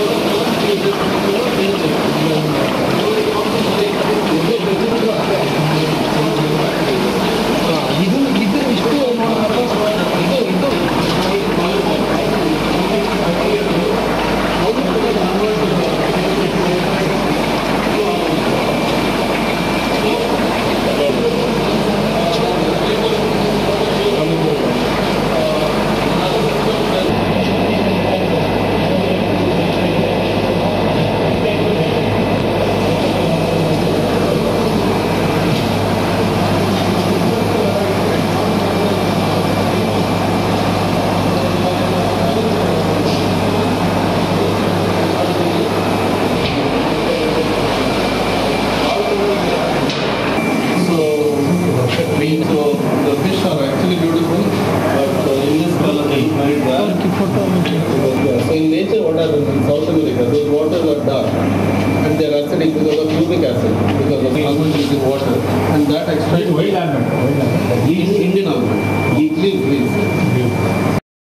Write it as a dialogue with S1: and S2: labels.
S1: Thank you. dark and they are acidic because of uric acid, because of almond using water. And that extract.
S2: Oil almond.